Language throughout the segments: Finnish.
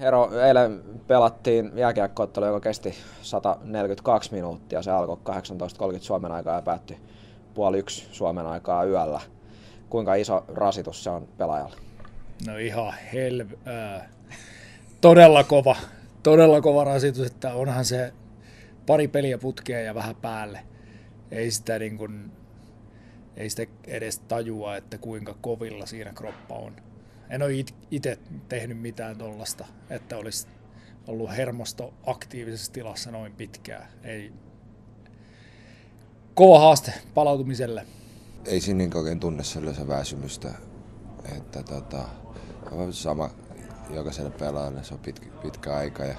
Hero, eilen pelattiin jääkiekkoottelu, joka kesti 142 minuuttia. Se alkoi 18.30 Suomen aikaa ja päättyi puoli yksi Suomen aikaa yöllä. Kuinka iso rasitus se on pelaajalle? No ihan helv... Äh, todella kova, todella kova rasitus, että onhan se pari peliä putkea ja vähän päälle. Ei sitä, niin kuin, ei sitä edes tajua, että kuinka kovilla siinä kroppa on en ole itse tehnyt mitään tuollaista, että olisi ollut hermosto aktiivisessa tilassa noin pitkään. Ei. Kova haaste palautumiselle. Ei siinä niin oikein tunne sellaista väsymystä, että tota, sama jokaiselle pelaajalle, se on pitkä, pitkä aika ja,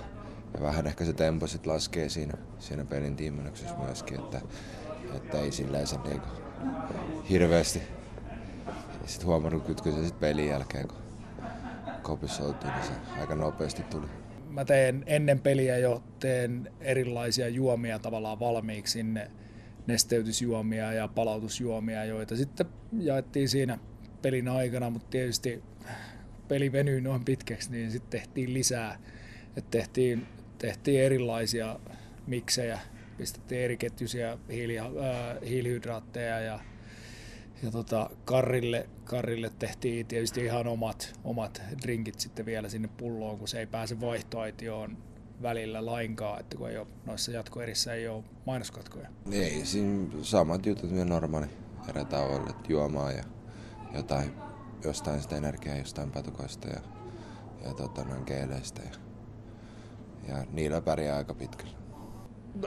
ja vähän ehkä se tempo sit laskee siinä, siinä pelin tiimennyksessä myöskin, että, että ei silleen se niinku hirveästi sitten huomannut kytky se sitten pelin jälkeen, kun kopissa oltiin, niin se aika nopeasti tuli. Mä teen ennen peliä jo teen erilaisia juomia tavallaan valmiiksi sinne, nesteytysjuomia ja palautusjuomia, joita sitten jaettiin siinä pelin aikana, mutta tietysti peli venyi noin pitkäksi, niin sitten tehtiin lisää. Et tehtiin, tehtiin erilaisia miksejä, pistettiin eriketjuisia hiili, äh, hiilihydraatteja ja ja tota, Karrille, Karrille tehtiin tietysti ihan omat, omat drinkit sitten vielä sinne pulloon, kun se ei pääse vaihtoaitioon välillä lainkaan, että kun ei ole, noissa jatkoerissä ei ole mainoskatkoja. Ei, siinä samat jutut mitä normaali erätauolle, että juomaa ja jotain, jostain sitä energiaa jostain patukoista ja, ja tota, noin keeleistä ja, ja niillä pärjää aika pitkälle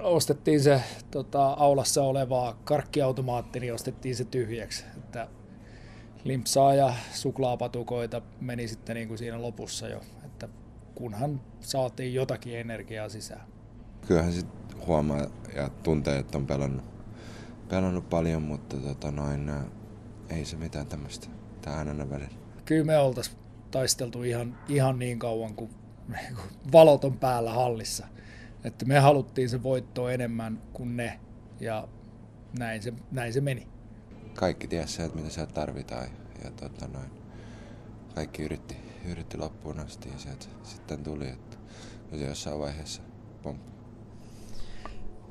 ostettiin se tota, aulassa oleva karkkiautomaatti, niin ostettiin se tyhjäksi. Että limpsaa ja suklaapatukoita meni sitten niin kuin siinä lopussa jo, että kunhan saatiin jotakin energiaa sisään. Kyllähän sitten huomaa ja tuntee, että on pelannut, pelannut paljon, mutta tota noin, ei se mitään tämmöistä tähän välillä. Kyllä me oltaisiin taisteltu ihan, ihan niin kauan kuin valot on päällä hallissa. Että me haluttiin se voitto enemmän kuin ne ja näin se, näin se meni. Kaikki tiesi että mitä sieltä tarvitaan ja tota noin, kaikki yritti, yritti loppuun asti ja sieltä sitten tuli, että nyt jossain vaiheessa pomppu.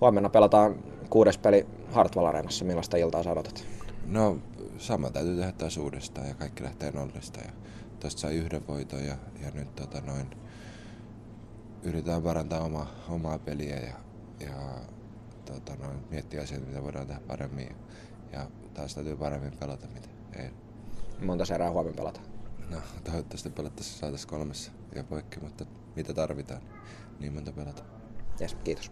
Huomenna pelataan kuudes peli Hartwall Areenassa. Millaista iltaa sä odotat? No sama täytyy tehdä taas uudestaan ja kaikki lähtee nollista ja tosta sai yhden voiton ja, ja nyt tota noin, yritetään parantaa oma, omaa peliä ja, ja tota, noin, miettiä asioita, mitä voidaan tehdä paremmin. Ja taas täytyy paremmin pelata, mitä ei. Monta erää huomenna pelata? No, toivottavasti pelattaisiin saataisiin kolmessa ja poikki, mutta mitä tarvitaan, niin monta pelata. Jes, kiitos.